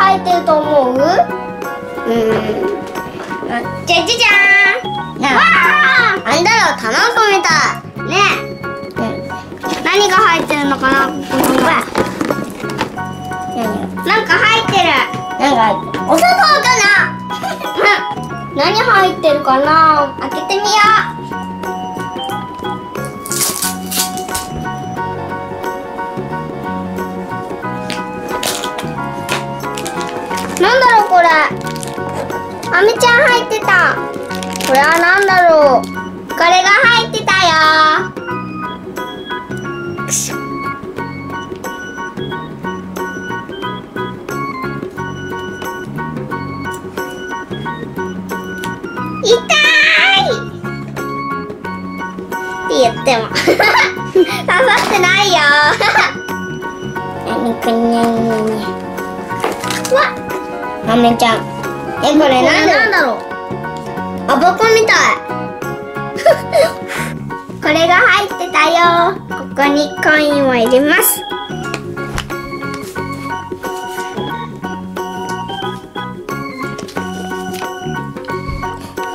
生えてると思う？うん。じゃじゃじゃん。わあなんだろうタみた。いね。え、うん、何が入ってるのかな？ここになんか入ってる。なんかお砂糖かな？何入ってるかな？開けてみよう。あみちゃん入ってた。これはなんだろう。これが入ってたよ。くしょ。痛い。って言っても。刺さってないよ。何かにゃにゃにゃわ。あめちゃんえこれなんだろう？あぼこみたい。これが入ってたよ。ここにコインを入れます。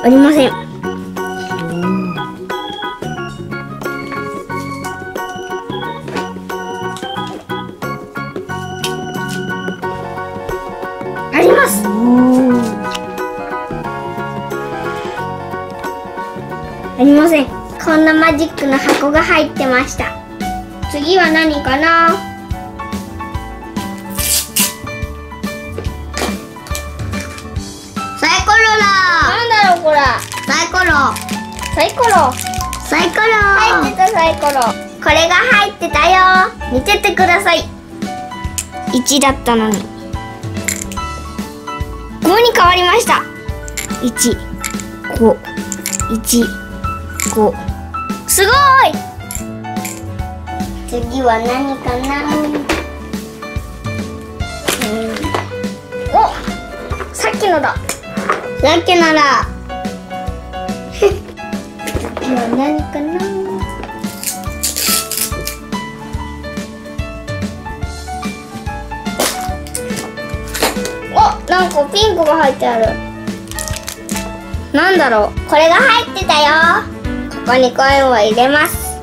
ありません。ありますませんこんなマジックの箱が入ってました。次は何かな？サイコロだ。なんだろうこれ。サイコロ。サイコロ。サイコロ。入ってたサイコロ。これが入ってたよ。見ててください。1だったのに。5に変わりました。1 5 1 5すごい。次は何かな？うん。おさっきのだ。さっきのだ。次は何かな？おなんかピンクが入ってある。なんだろう。これが入ってたよここにコインを入れます。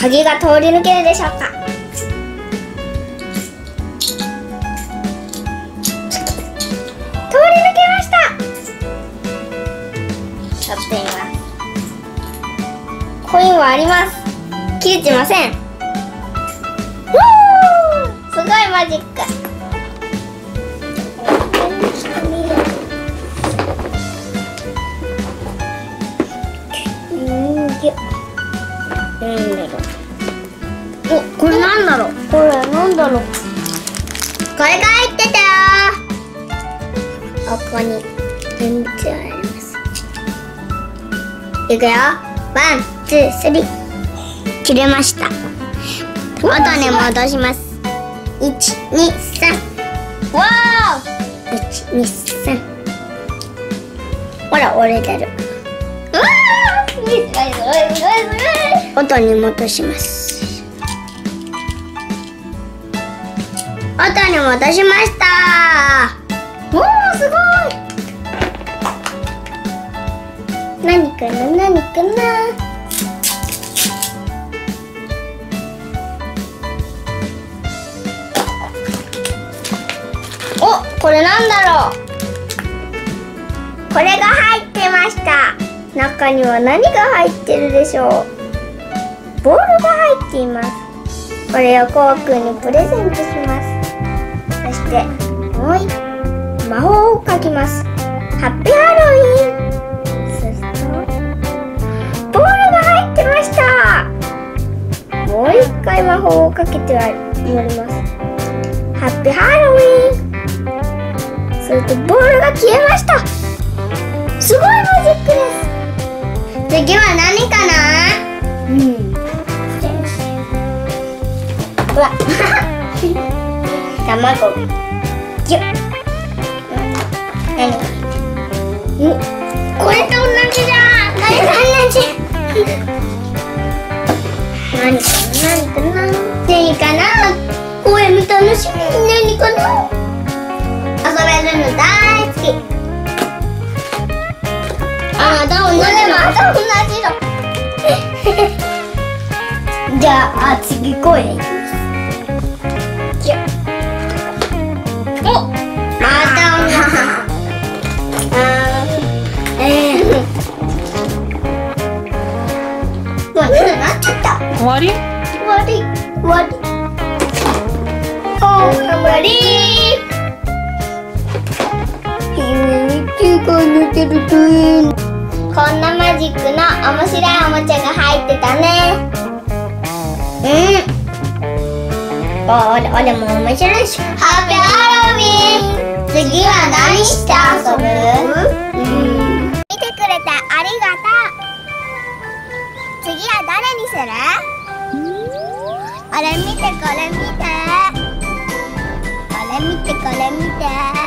鍵が通り抜けるでしょうか。通り抜けました。取ってみますコインはあります。切れてません。すごいマジック。お、これなんだろう？これなんだろう？これが入ってたよここに全部あります。いくよ。 One, two, three。切れました。元に戻します。一、二、三わー一、二、三ほら折れてる。うわー！すごいすごいすごいすごいすごい元に戻します元に戻しました。おーすごい。何かな何かな。おこれなんだろう。これが入ってました。中には何が入ってるでしょう。ボールが入っています。これをコウ君にプレゼントします。そしてもう一魔法をかきます。ハッピーハロウィン。そしてボールが入ってました。もう一回魔法をかけてやります。ハッピーハロウィン。それとボールが消えました。すごいマジックです。次は何かな？うん。うわ卵。ギュッ、うん、何？これと同じじゃん。これと同じ。何？かな何？かな何かな？公園楽しみ。何かな遊べるの大好き。あまた同じまた同じだじゃあ次公園行く終わり？終わり。終わり。お終わり。こんなマジックの面白いおもちゃが入ってたね。うん。あれあれも面白いし。ハッピーハロウィーン。次は何して遊ぶ？れ見て。これ見てこれ見て。